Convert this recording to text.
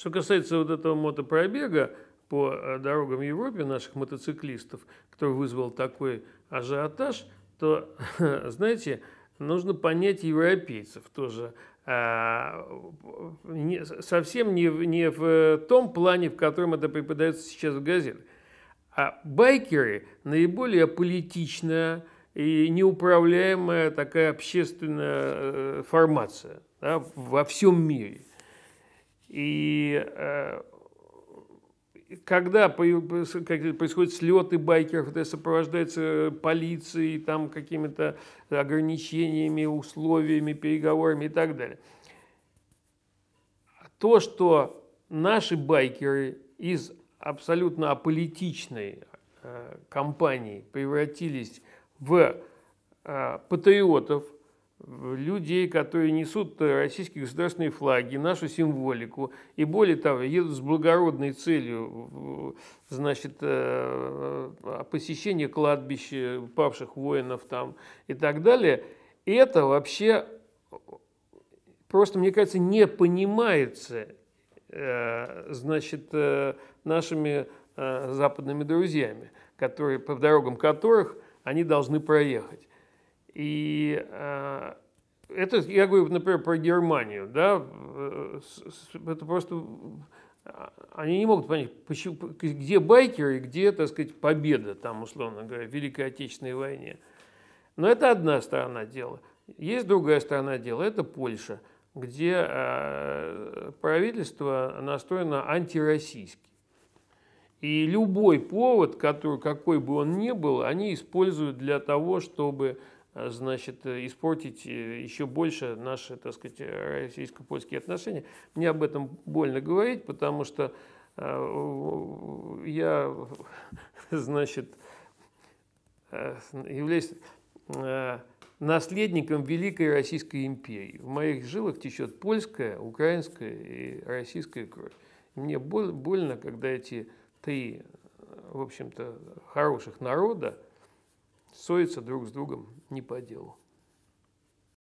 Что касается вот этого мотопробега по э, дорогам Европе наших мотоциклистов, который вызвал такой ажиотаж, то, знаете, нужно понять европейцев тоже. А, не, совсем не, не в том плане, в котором это преподается сейчас в газетах. А байкеры наиболее политичная и неуправляемая такая общественная э, формация да, во всем мире. И э, когда происходят слеты байкеров, это сопровождается полицией, там какими-то ограничениями, условиями, переговорами и так далее. То, что наши байкеры из абсолютно аполитичной э, компании превратились в э, патриотов, людей, которые несут российские государственные флаги, нашу символику, и более того, едут с благородной целью, значит, э, посещение кладбища павших воинов там и так далее, это вообще просто, мне кажется, не понимается, э, значит, э, нашими западными друзьями, которые, по дорогам которых они должны проехать. И э, это, я говорю, например, про Германию, да, э, это просто, они не могут понять, почему, где байкеры, где, так сказать, победа, там, условно говоря, в Великой Отечественной войне. Но это одна сторона дела. Есть другая сторона дела, это Польша, где э, правительство настроено антироссийски. И любой повод, который, какой бы он ни был, они используют для того, чтобы значит, э, испортить э, еще больше наши, так сказать, российско-польские отношения. Мне об этом больно говорить, потому что я, значит, являюсь наследником Великой Российской империи. В моих жилах течет польская, украинская и российская кровь. Мне больно, когда эти три, в общем-то, хороших народа ссорятся друг с другом не по делу.